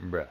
Bruh.